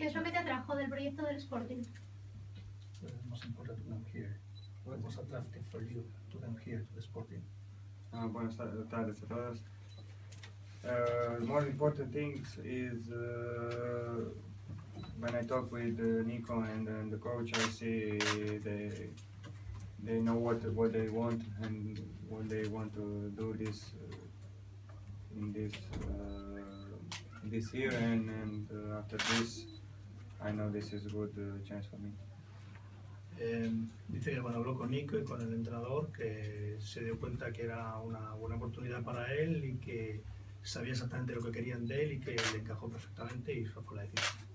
¿Qué es lo que te atrajo del proyecto del Sporting? What is most important to come here? What was attractive for you to come here to the Sporting? Ah, buenas ta- tardes a todos. Uh, the most important things is uh, when I talk with uh, Nico and, and the coach, I see they they know what what they want and what they want to do this uh, in this uh, this year and and uh, after this, I know this is a good uh, chance for me. Eh, dice que cuando habló con Nico y con el entrenador que se dio cuenta que era una buena oportunidad para él y que sabía exactamente lo que querían de él y que le encajó perfectamente y fue la decisión.